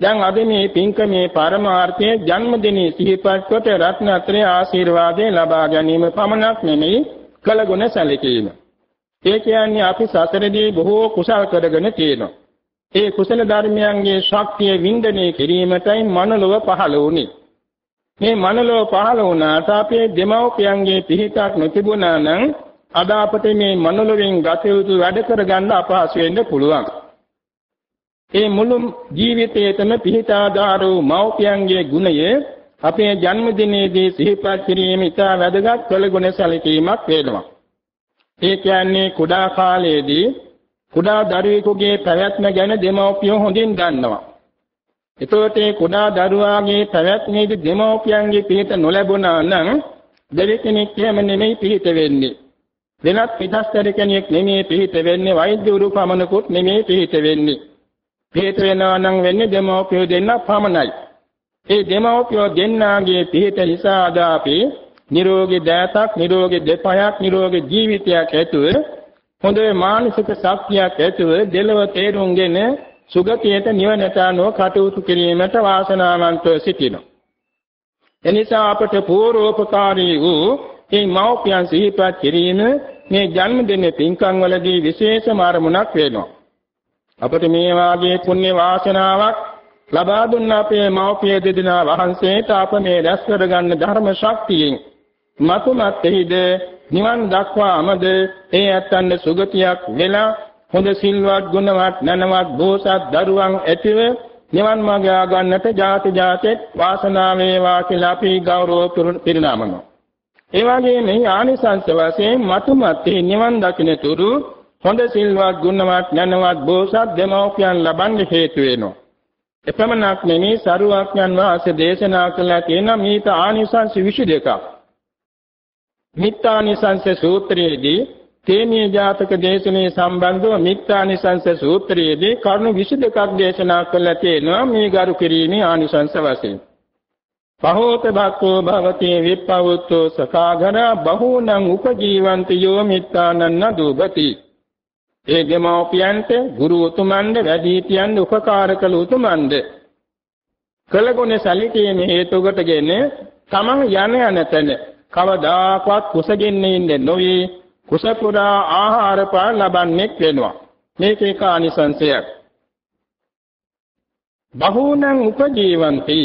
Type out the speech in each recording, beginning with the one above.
දැන් අද මේ පින්කමේ පරමාර්ථයේ ජන්මදිනයේ සිහිපත් කොට රත්නත්‍රයේ ආශිර්වාදේ ලබා ගැනීම පමණක් නෙමෙයි කළගුණ සැලකීම. ඒ කියන්නේ අපි සසරදී බොහෝ කුසල් කරගෙන තියෙනවා. ඒ කුසල ධර්මයන්ගේ ශක්තිය වින්දනය කිරීමටයි මනලව පහළ වුණේ. මේ මනලව පහළ වුණාට අපේ දෙමව්පියන්ගේ පිහිටක් නොතිබුණා නම් අද අපට මේ මනලෙන් ගත යුතු වැඩ කරගන්න අපහසු වෙන්න පුළුවන්. ඒ මුළු ජීවිතයේතම පිහිටාදාර වූ මව්පියන්ගේ ගුණය අපේ ජන්මදිනයේදී සිහිපත් කිරීම ඉතා වැදගත් කළගුණ සැලකීමක් වෙනවා. ඒ කියන්නේ කුඩා කාලයේදී කුඩා දරුවෙකුගේ පැවැත්ම ගැන දෙමව්පියෝ හොඳින් දන්නවා. එතකොට මේ කුඩා දරුවාගේ පැවැත්මේදී දෙමව්පියන්ගේ පිහිට නොලැබුණා නම් දෙවි කෙනෙක් එහෙම නෙමෙයි පිහිට වෙන්නේ. වෙනත් පිටස්තර කෙනෙක් නෙමෙයි පිහිට වෙන්නේ වෛද්‍යවරු පමණකුත් නෙමෙයි පිහිට වෙන්නේ. පිහිට වෙනවා නම් වෙන්නේ දෙමව්පියෝ දෙන්න පමණයි. ඒ දෙමව්පියෝ දෙන්නාගේ පිහිට නිසා අද අපි නිරෝගී දෑතක්, නිරෝගී දෙපයක්, නිරෝගී ජීවිතයක් ඇතුව හොඳ මානසික ශක්තියක් ඇතුව දෙලව තේරුම්ගෙන සුගතියට නිවනට අනුව කටයුතු කිරීමට වාසනාවන්තව සිටිනවා. එනිසා අපට පූර්වෝපකාරී වූ මේ මෞපියන් සිහිපත් කිරීම මේ ජන්මදින පින්කම් වලදී විශේෂම අරමුණක් වෙනවා. අපට මේ වාගේ පුණ්‍ය වාසනාවක් ලබා දුන්න අපේ මෞපිය දෙදෙනා වහන්සේට අප මේ රැස් කරගන්න ධර්ම ශක්තියෙන් මතුමත්ෙහිද නිවන් දක්වාමද ඒ ඇත්තන්ට සුගතියක් වෙලා හොඳ සිල්වත් ගුණවත් නැනවත් බෝසත් දරුවන් ඇතිව නිවන් මාර්ගය ගන්නට ජාති ජාතෙත් වාසනාව වේවා කියලා අපි ගෞරව පිරිනමනවා. ඒ වගේම මේ ආනිසංස වශයෙන් මතුමත්ේ නිවන් දකින්නතුරු හොඳ සිල්වත් ගුණවත් නැනවත් බෝසත් දෙමෝපියන් ලබන්න හේතු වෙනවා. එපමණක් නෙමේ සරුවක්ඥන් වහන්සේ දේශනා කළා තියෙන මීත ආනිසංස 22ක්. මිත්තානිසංස සූත්‍රයේදී තේමී ජාතක දේශනේ සම්බන්ධව මිත්‍යානිසංස සූත්‍රයේදී කරුණු 22ක් දේශනා කළා තියෙනවා මේ ගරු කිරීමේ ආනිසංස වශයෙන්. පහෝත භක්ඛෝ භවති විප්පවුත්තෝ සකාඝන බහූනං උපජීවන්ති යෝ මිත්තානන්න දුබති. ඒ දෙමෝපියන්ට ගුරු උතුමන්ද වැඩිහිටියන්ද උපකාර කළ උතුමන්ද? කළගුණ සැලකීමේ හේතු කොටගෙන තමන් යන යන තැන කවදාකවත් කුසගින්නේ ඉන්නේ නොවේ. කුස පුරා ආහාර පාන ලබන්නේ වෙනවා. මේක එක ආනිසංශයක් බහූනං උපජීවಂತಿ.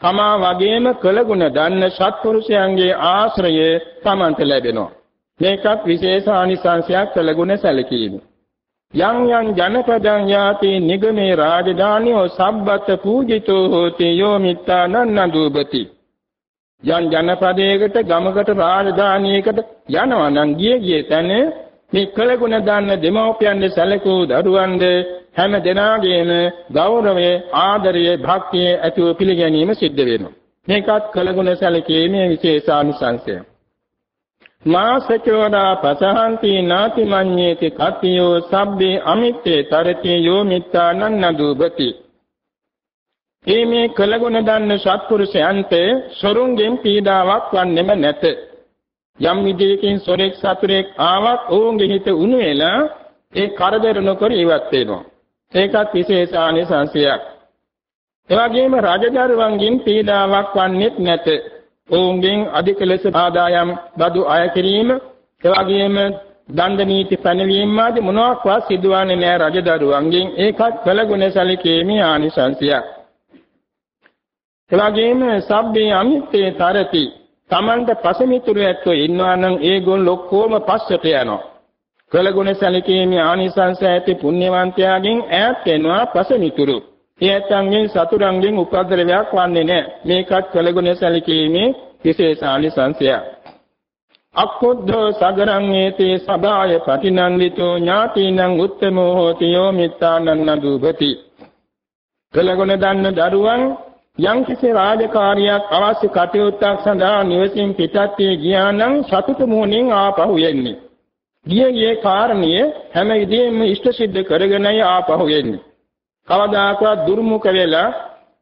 තමා වගේම කළගුණ දන්න සත්පුරුෂයන්ගේ ආශ්‍රය තමන්ට ලැබෙනවා. මේකත් විශේෂ ආනිසංශයක් කළගුණ සැලකීම. යං යං ජනපදං යාති නිගමේ රාජධානියෝ සබ්බත පූජිතෝ හෝති යෝ මිත්තානන්න දුබති යම් ජනපදයකට ගමකට රාජධානියකට යනවා නම් ගිය ගිය තැන මේ කළගුණ දාන්න දෙමව්පියන්ගේ සැලකූ දරුවන්ද හැම දෙනාගේම ගෞරවය ආදරය භක්තිය ඇතුව පිළිගැනීම සිද්ධ වෙනවා. මේකත් කළගුණ සැලකීමේ විශේෂානුසංශය මාසචෝදා පසහන්ති නාති මඤ්ඤේති කතියෝ සබ්බේ අමිත්තේ තරති යෝ මිත්තානන්න දුබති ඒ මේ කළගුණ දන්න සත්පුරුෂයන්ට සොරුන්ගෙන් පීඩාවක් වන්නෙම නැත. යම් විදියකින් සොරෙක් සතුරෙක් ආවත් ඔවුන්ගේ හිත උණු වෙලා ඒ කරදර නොකර ඉවත් වෙනවා. ඒකත් විශේෂ ආනිසංසයක්. එවැගේම රජදරුවන්ගෙන් පීඩාවක් වන්නේත් නැත. ඔවුන්ගෙන් අධික ලෙස ආදායම් බදු අය කිරීම, එවැගේම දණ්ඩ නීති පැනවීම ආදී මොනවාක්වත් සිදුවන්නේ නැහැ රජදරුවන්ගෙන්. ඒකත් කළගුණ සැලකීමේ ආනිසංසයක්. එවැගේම සබ්බේ අමිත්තේ තරති Tamanda පසමිතුරු ඇත්තෝ ඉන්නවා නම් ඒගොල්ලෝ ඔක්කොම පස්සට යනවා. කළගුණ සැලකීමේ ආනිසංස ඇති පුණ්‍යවන්තයාගෙන් ඈත් වෙනවා පසමිතුරු. එයත්න්ගෙන් සතුරන්ගෙන් උපද්දරයක් වන්නේ නැහැ. මේකත් කළගුණ සැලකීමේ විශේෂ ආනිසංසයක්. අක්ඛුද්ධෝ සගරං ඒතේ සබාය පටිනන්දිතෝ ඥාතිනං උත්තමෝ හෝති යෝ මිත්තානන්න දුබති. කළගුණ දන්න දරුවන් යම්කිසි රාජකාරියක් අවශ්‍ය කටයුත්තක් සඳහා නිවසින් පිටත් වී ගියා නම් සතුටු මොහොනින් ආපහු එන්නේ. ගිය ගියේ කාරණිය හැම විදිහෙම ඉෂ්ට සිද්ධ කරගෙනයි ආපහු එන්නේ. කවදාකවත් දුර්මුඛ වෙලා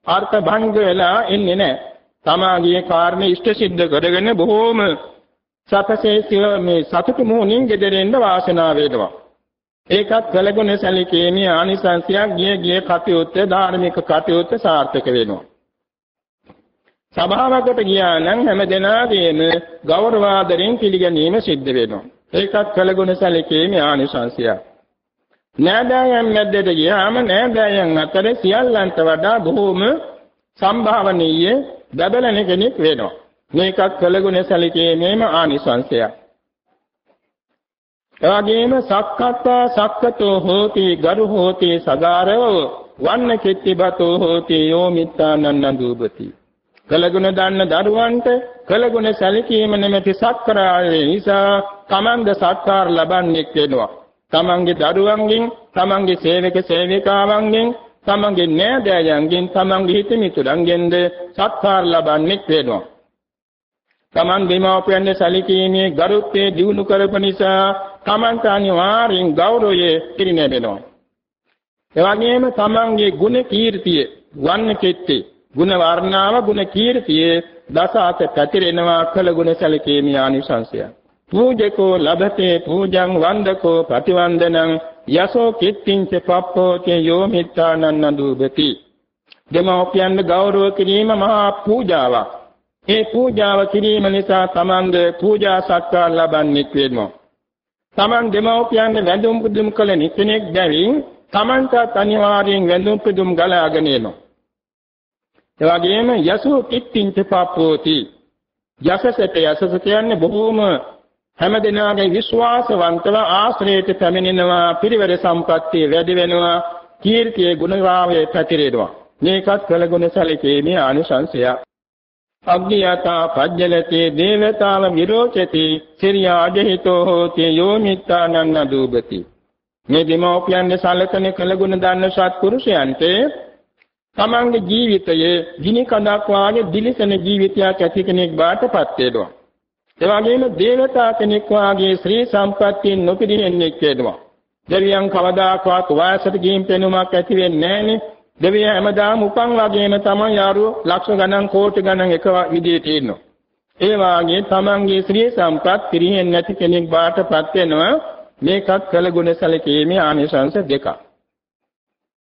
අර්ථ භංග වෙලා එන්නේ නැහැ. තමාගේ කාරණේ ඉෂ්ට සිද්ධ කරගෙන බොහෝම සතසේ මේ සතුටු මොහොනින් ගෙදරෙන්න වාසනාව වේදවා. ඒකත් කළගුණ සැලකීමේ ආනිසංසයක් ගිය ගිය කටයුත්ත ධාර්මික කටයුත්ත සාර්ථක වෙනවා. සභාවකට ගියා නම් හැම දෙනාගේම ගෞරව ආදරෙන් පිළිගැනීම සිද්ධ වෙනවා. ඒකත් කළගුණ සැලකීමේ ආනිසංසයක්. නෑදෑයන් මැද්දට ගියාම නෑදෑයන් අතර සියල්ලන්ට වඩා බොහෝම සම්භාවනීය බබලන කෙනෙක් වෙනවා. මේකත් කළගුණ සැලකීමේම ආනිසංසයක්. එවැගේම සක්කත්තා සක්කතෝ හෝති ගරු හෝති සගාරෝ වන්න කිත්තිබතෝ හෝති යෝමිත්තානන්න දූපති කලගුණ දන්න දරුවන්ට කලගුණ සැලකීම නැමැති සත්කාරය නිසා තමන්ද සත්කාර ලබන්නේ වෙනවා තමන්ගේ දරුවන්ගෙන් තමන්ගේ සේවක සේවිකාවන්ගෙන් තමන්ගේ නෑදෑයන්ගෙන් තමන්ගේ හිතමිතුරන්ගෙන්ද සත්කාර ලබන්නේ වෙනවා තමන් දෙමාපියන්ගේ සැලකීමේ ගරුත්වය දිනු කරපු නිසා තමන්ට අනිවාර්යෙන් ගෞරවය පිරිනැමෙනවා. එවැගේම තමන්ගේ ගුණ කීර්තිය වන්න කෙත්තේ ගුණ වර්ණාව ගුණ කීර්තිය දස අත පැතිරෙනවා කළ ගුණ සැලකීමේ ආනිසංසය. පූජකෝ ලබතේ පූජං වන්දකෝ ප්‍රතිවන්දනං යසෝ කිත්තිංච පප්පෝචේ යෝමිත්තානන්න දුබති. දෙමෝපියන් ගෞරව කිරීම මහා පූජාවක්. ඒ පූජාව කිරීම නිසා තමන්ද පූජා සත්කාර ලබන්නේ වෙනවා. තමන් දෙමව්පියන්ට වැඳුම් පුදුම් කළ කෙනෙක් බැවින් තමන්ටත් අනිවාර්යෙන් වැඳුම් පුදුම් ගලාගෙන එනවා. ඒ වගේම යසෝ කිත්තිංච පාපෝති. යසසට යසස කියන්නේ බොහෝම හැමදෙනාගේ විශ්වාසවන්තව ආශ්‍රයයට පැමිණෙනවා පිරිවර සම්පත්තිය වැඩි වෙනවා කීර්තියේ ගුණභාවය පැතිරෙනවා. මේකත් කළගුණ සැලකීමේ ආනිසංශයක්. අග්ගියතා පජ්ජලතේ දේවතාව විරෝචති සිරියාජහිතෝ හෝති යෝමිත්තානන්න දූපති මේ දෙමෝපියන්ගේ සලකන කළගුණ දන්න සත්පුරුෂයන්ට තමන්ගේ ජීවිතයේ ගිනි කඳක් වාගේ දිලිසෙන ජීවිතයක් ඇති කෙනෙක් බාටපත් වෙනවා ඒ වගේම දේවතා කෙනෙක් වාගේ ශ්‍රී සම්පත්තියෙන් නොපිරිහෙන්නේ කියනවා දෙවියන් කවදාකවත් වාසයට ගින් පෙනුමක් ඇති වෙන්නේ නැහනේ දෙවිය හැමදාම උපන් වගේම තමයි යාරු ලක්ෂ ගණන් කෝටි ගණන් එක විදිහට ඉන්නවා. ඒ වාගේ තමන්ගේ ශ්‍රී සම්පත් පිරිහෙන්නේ නැති කෙනෙක් බාටපත් වෙනවා මේකත් කළගුණ සැලකීමේ ආනිසංස දෙකක්.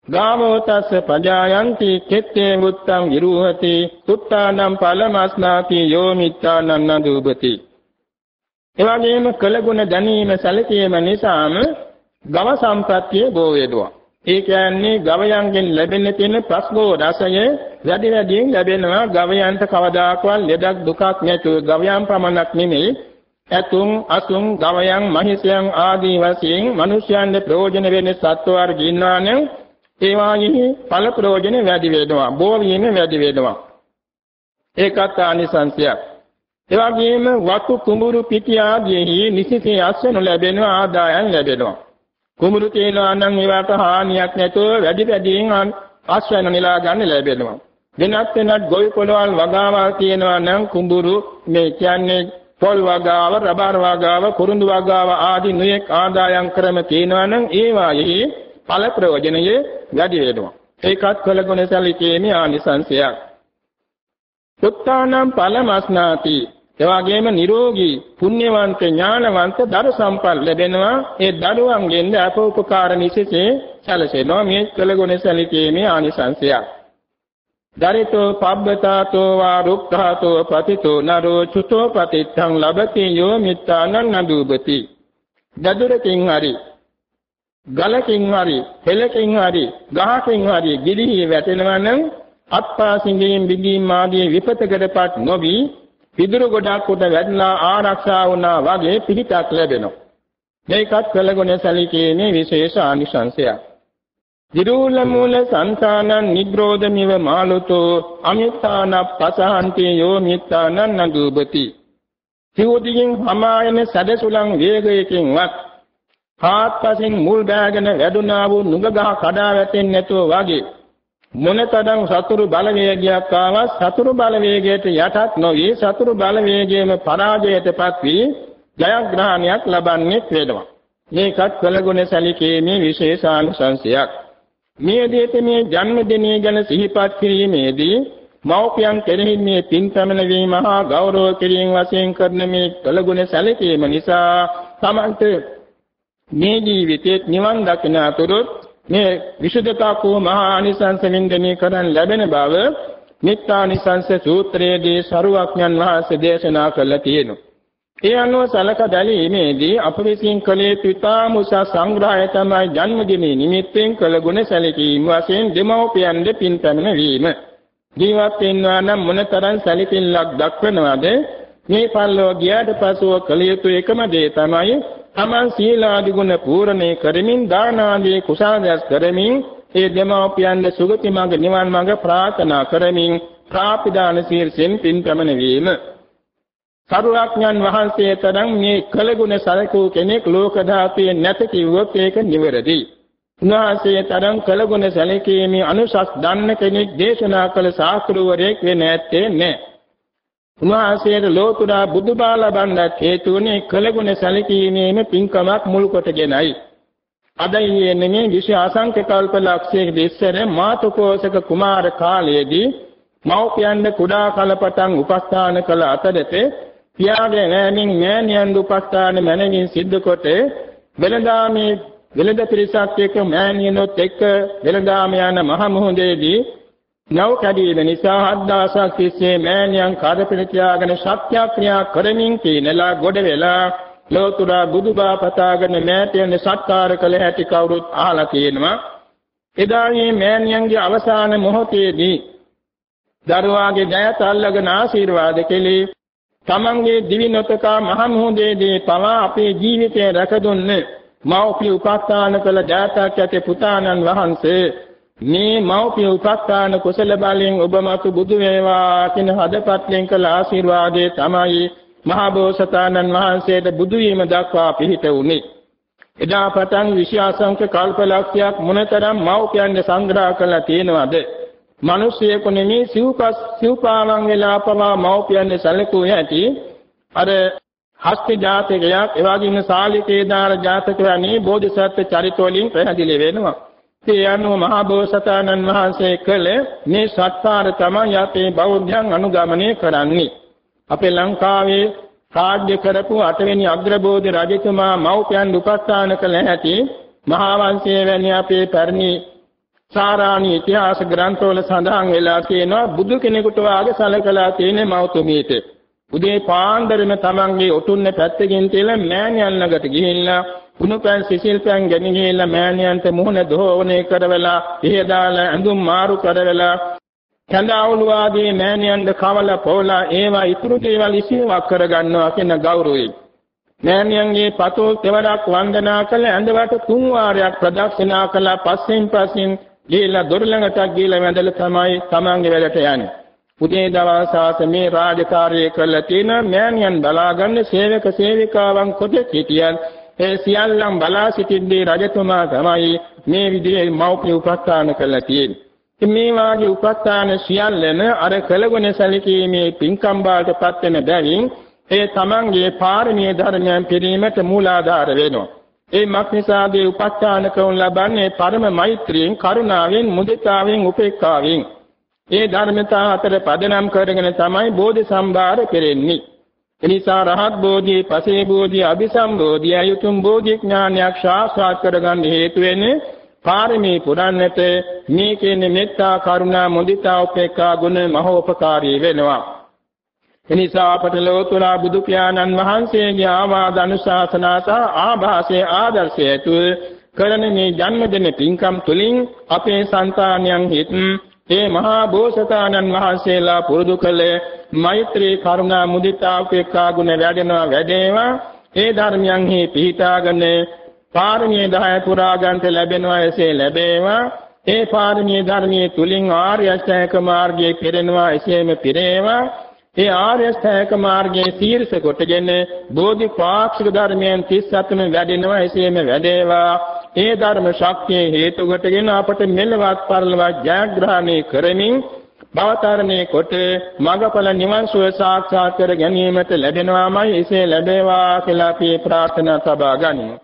ගාමෝතස්ස පජායන්ති කෙත්තේ මුත්තං විරුහති තුත්තානම් පලමස්නාති යෝමිත්තානන්න දූපති. එවැගේම කළගුණ දැනීම සැලකීම නිසාම ගව සම්පත්තිය බෝ වේදවා. ඒ කියන්නේ ගවයන්ගෙන් ලැබෙන්න තියෙන ප්‍රස්ගෝ රසය වැඩි වැඩියෙන් ලැබෙනවා ගවයන්ට කවදාකවත් ලෙඩක් දුකක් නැතුව ගවයන් පමණක් නෙමෙයි ඇතුම් අසුම් ගවයන් මහිෂයන් ආදී වශයෙන් මිනිසයන්ට ප්‍රයෝජන වෙන සත්ව වර්ග ඉන්නවා නම් ඒ වාගේ ඵල ප්‍රයෝජන වැඩි වෙනවා. බෝ වීම වැඩි වෙනවා. ඒකත් ආනිසංසයක් ඒ වගේම වතු කුඹුරු පිටි ආදීෙහි නිසිසේ අස්වැන්න ලැබෙන ආදායම් ලැබෙනවා. කුඹුරු තියනවා නම් ඒවට හානියක් නැතුව වැඩි වැඩියෙන් ආශ්‍රයන නිලා ගන්න ලැබෙනවා. වෙනත් වෙනත් ගොවි පොළවල් වගාවල් තියෙනවා නම් කුඹුරු මේ කියන්නේ පොල් වගාව, රබර් වගාව, කුරුඳු වගාව ආදී නොයෙක් ආදායම් ක්‍රම තියෙනවා නම් ඒවායේ ඵල ප්‍රයෝජනයේ වැඩි වෙනවා. ඒකත් කළගුණ සැලකීමේ ආනිසංශයක්. සුත්තානම් ඵලමස්නාති එවාගෙම නිරෝගී පුණ්‍යවන්ත ඥානවන්ත දරු සම්පත් ලැබෙනවා. ඒ දරුවන්ගෙන් අපෝපකාර නිසසේ සැලසෙනවා. මේ කළගුණ සැලකීමේ ආනිසංශයක්. දරිතෝ පබ්බතාතෝ වා රුක්ඛාතෝ පතිතෝ නරෝ චුතෝ පතිත්තං ලබති යෝ මිත්තානං නදුබති දදුරකින් හරි ගලකින් හරි හෙලකින් හරි ගහකින් හරි ගිලිහි වැටෙනවා නම් අත්පාසින්ගෙන් බිඳීම් ආදී විපතකටපත් නොවි පිදුරු ගොඩක් උඩ වැටලා ආරක්ෂා වුණා වගේ පිහිටක් ලැබෙනවා. මේකත් කළගුණ සැලකීමේ විශේෂ ආනිසංශයක්. දිරූල මූල සංසානං නිග්‍රෝධමිව මාළුතෝ අමිත්තාන පසහන්ති යෝ මිත්තානං නදුබති. සිවුදින් හමායන සදසුලං වේගයකින්වත් හාත්පසින් මුල් බෑගෙන වැඩුණා වූ නුග ගහ කඩා වැටෙන්නේ නැතුව වගේ මොනතරම් සතුරු බලවේගයක් ආවත් සතුරු බලවේගයට යටත් නොවි සතුරු බලවේගයේම පරාජයටපත් වී ජයග්‍රහණයක් ලබන්නේ වෙනවා. මේකත් කළගුණ සැලකීමේ විශේෂානුසංශයක්. මේ දෙයට මේ ජන්මදිනය ගැන සිහිපත් කිරීමේදී මෞපියන් කෙරෙහි මේ පින් පැමිණවීම හා ගෞරව කිරීම වශයෙන් කරන මේ කළගුණ සැලකීම නිසා තමන්ට මේ ජීවිතයේ නිවන් දකින අතුරුත් මේ විසුද්ධතාකෝ මහා ආනිසංස වින්දනය කරන් ලැබෙන බව නිත්‍යානිසංස සූත්‍රයේදී සරුවක්ඥන් වහන්සේ දේශනා කළා තියෙනවා. ඒ අනුව සලක බැලීමේදී අප විසින් කලේ පිතා මුසා සංග්‍රහය තමයි ජන්මදිනයේ නිමිත්තෙන් කළ ගුණ සැලකීම වශයෙන් දෙමව්පියන්ගේ පින් පැමිණවීම. ජීවත් වෙනවා නම් මොනතරම් සැලකිල්ලක් දක්වනවද? මේ පල්ලෝ ගියාට පසුව කළ යුතු එකම දේ තමයි තමන් සීලාදි ගුණ පූර්ණේ කරමින් දාන ආදී කුසලයක් කරමින් ඒ දෙමව්පියන්ගේ සුගති මඟ නිවන් මඟ ප්‍රාර්ථනා කරමින් ප්‍රාපිදාන සීර්ෂෙන් පින් පැමිණවීම. සරුවඥන් වහන්සේ තරම් මේ කළගුණ සලකූ කෙනෙක් ලෝක ධාතුවේ නැත කිව්වොත් ඒක නිවැරදි. උන්වහන්සේ තරම් කළගුණ සැලකීමේ අනුසස් දන්න කෙනෙක් දේශනා කළ ශාස්ත්‍රවරයෙක් වෙන්නේ නැත්තේ නෑ. උන්වහන්සේට ලෝතුරා බුදුබාල බණ්ඩත් හේතුුනේ කළගුණ සැලකීමේම පින්කමක් මුල් කොටගෙනයි. අද ඊයේ නෙමේ විශ්ව අසංඛ්‍ය කල්ප ලක්ෂයක ඉස්සර මාතුකෝසක කුමාර කාලයේදී මව්පියන් කුඩා කලපටන් උපස්ථාන කළ අතරතේ පියාගේ නෑමින් මෑණියන් උපස්ථාන මැනවින් සිද්ධ කොට වෙළඳාමේ වෙළඳ පිරිසක් එක්ක මෑණියනොත් එක්ක වෙළඳාම යන මහ මුහුදේදී නව කැඩීම නිසා හත් දවසක් තිස්සේ මෑණියන් කරපිට තියාගෙන සත්‍යක්‍රියා කරමින් කීනලා ගොඩ වෙලා ලෝතුරා බුදුබා පතාගෙන මෑතයන් සත්කාර කළ හැටි කවුරුත් අහලා තියෙනවා. එදා මේ මෑණියන්ගේ අවසාන මොහොතේදී දරුවාගේ දයත අල්ලගෙන ආශිර්වාද කෙලේ තමන්ගේ දිවි නොතකා මහ මුහුදේදී පවා අපේ ජීවිතය රැකදුන්නේ මෞපිය උපස්ථාන කළ ජාතක ඇති පුතාණන් වහන්සේ මේ මෞපිය උපස්ථාන කුසල බලෙන් ඔබ මතු බුදු වේවා කියන හදපත්ලෙන් කළ ආශිර්වාදයේ තමයි මහා බෝසතාණන් වහන්සේට බුදු වීම දක්වා පිහිට වුණේ එදා පටන් විශ්වාසංක කල්පලක්ෂයක් මොනතරම් මෞපියන්ගේ සංග්‍රහ කළා තියෙනවද මිනිසියෙකු නෙමේ සිව්පස් සිව්පාවන් වෙලා පවා මව්පියන්ගේ සැලකුව ඇති අර හස්ති ජාතකයක් එවාගින් සාලිකේදාර ජාතක වැනි බෝධිසත්ව චරිත වලින් පැහැදිලි වෙනවා. ඒ අනුව මහා බෝසතාණන් වහන්සේ කළ මේ සත්කාර තමයි අපේ බෞද්ධයන් අනුගමනය කරන්නේ. අපේ ලංකාවේ කාර්ය කරපු අටවෙනි අග්‍රබෝධි රජතුමා මව්පියන් උපස්ථාන කළ හැටි මහා වංශයේ වැනි අපේ පැරණි සාරාණී ඉතිහාස ග්‍රන්ථවල සඳහන් වෙලා තියෙනවා බුදු කෙනෙකුට වාගේ සැලකලා තියෙන මෞතුමියට. උදේ පාන්දරම තමන්ගේ ඔටුන්න පැත්තකින් තියලා මෑණියන් ළඟට ගිහිල්ලා කුණුපැන් සිසිල්පැන් ගෙන ගිහිල්ලා මෑණියන්ට මුහුණ දෝවණය කරවලා ඉහදාලා ඇඳුම් මාරු කරවලා කඳවුළු ආදී මෑණියන්ට කවල පොවලා ඒවා ඉතුරු දේවල් ඉසිවක් කරගන්නවා කියන ගෞරවයෙන් මෑණියන්ගේ පතෝ තෙවරක් වන්දනා කළ ඇඳවට තුන් වාරයක් ප්‍රදක්ෂිනා කළා පස්සෙන් පස්සෙන් ගිහිල්ලා දොර ළඟට ගිහිල්ලා වැඳලා තමයි තමන්ගේ වැඩට යන්නේ. උදේ දවල් සාස මේ රාජකාරිය කළා තියෙන මෑණියන් බලාගන්න සේවක සේවිකාවන් කොටෙක් හිටියන් ඒ සියල්ලන් බලා සිටින්නේ රජතුමා තමයි මේ විදිහේ මෞපිය උපස්ථාන කළා තියෙන්නේ. මේ වාගේ උපස්ථාන සියල්ලම අර කළගුණ සැලකීමේ පින්කම් බාටපත් වෙන බැවින් ඒ තමන්ගේ පාරමී ධර්මයන් පිරීමට මූලාධාර වෙනවා. ඒ මක්නිසාගේ උපස්ථාන කරන ලබන්නේ පරම මෛත්‍රියෙන් කරුණාවෙන් මුදිතාවෙන් උපේක්ඛාවෙන් ඒ ධර්මතා අතර පදනම් කරගෙන තමයි බෝධි සම්භාර කෙරෙන්නේ එනිසා රහත් බෝධියේ පසේ බෝධිය අභිසම්බෝධිය යුතුම් බෝධි ඥානයක් සාක්ෂාත් කරගන්න හේතු වෙන්නේ පාරමී පුරන්නට මේ කියන්නේ මෙත්තා කරුණා මුදිතා උපේක්ඛා ගුණ මහෝපකාරී වෙනවා. එනිසා අපට ලෝතුරා බුදු පියාණන් වහන්සේගේ ආවාද අනුශාසනා සහ ආభాසයේ ආදර්ශය තුළ කරන මේ ජන්මදින පින්කම් තුළින් අපේ సంతානයන් හිත් ඒ මහා බෝසතාණන් වහන්සේලා පුරුදු කළ මෛත්‍රී කරුණා මුදිතා උපේක්ඛා ගුණ වැඩෙනවා වැඩේවා. ඒ ධර්මයන්හි පිහිටාගෙන පාරමී 10 පුරා ගන්නට ලැබෙනවා එසේ ලැබේවා. ඒ පාරමී ධර්මයේ තුලින් ආර්ය අෂ්ටාංග මාර්ගයේ පිරෙනවා එසේම පිරේවා. ඒ ආර්ය ශ්‍රේක මාර්ගයේ තීර්ෂ කොටගෙන බෝධිපාක්ෂික ධර්මයන් 37ම වැඩෙනවා එසේම වැඩේවා. ඒ ධර්ම ශක්තිය හේතු කොටගෙන අපට මෙලවත් පරලවත් ජයග්‍රහණය කරමින් භවතරණේ කොට මඟඵල නිවන් සුව සාක්ෂාත් කර ගැනීමට ලැබෙනවාමයි එසේ ලැබේවා කියලා අපි ප්‍රාර්ථනා සබා ගනිමු.